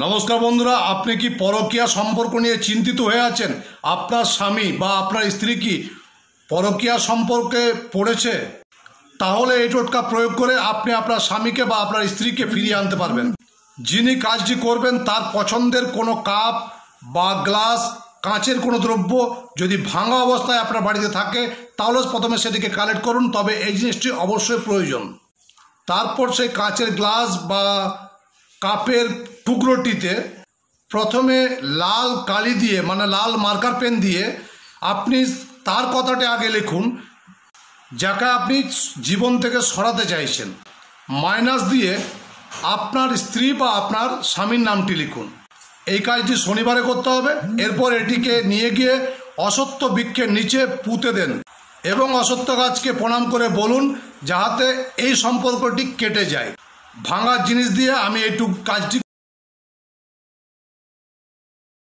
নমস্কার বন্ধুরা, আপনি কি পরকীয়া সম্পর্ক নিয়ে চিন্তিত হয়ে আছেন? আপনার স্বামী বা আপনার স্ত্রী কি পরকীয়া সম্পর্কে পড়েছে? তাহলে এই টোটকা প্রয়োগ করে আপনি আপনার স্বামীকে বা আপনার স্ত্রীকে ফিরিয়ে আনতে পারবেন। যিনি কাজটি করবেন, তার পছন্দের কোনো কাপ বা গ্লাস, কাঁচের কোনো দ্রব্য যদি ভাঙা অবস্থায় আপনার বাড়িতে থাকে, তাহলে প্রথমে সেটিকে কালেক্ট করুন, তবে এই জিনিসটি অবশ্যই প্রয়োজন। তারপর সেই কাঁচের গ্লাস বা কাপের টুকরোটিতে প্রথমে লাল কালি দিয়ে মানে লাল মার্কার পেন দিয়ে আপনি তার কথাটি আগে লিখুন, যাকে আপনি জীবন থেকে সরাতে চাইছেন। মাইনাস দিয়ে আপনার স্ত্রী বা আপনার স্বামীর নামটি লিখুন। এই কাজটি শনিবারে করতে হবে। এরপর এটিকে নিয়ে গিয়ে অসত্য বৃক্ষের নিচে পুঁতে দেন এবং অসত্য গাছকে প্রণাম করে বলুন, যাহাতে এই সম্পর্কটি কেটে যায়। ভাঙা জিনিস দিয়ে আমি একটু কাজটি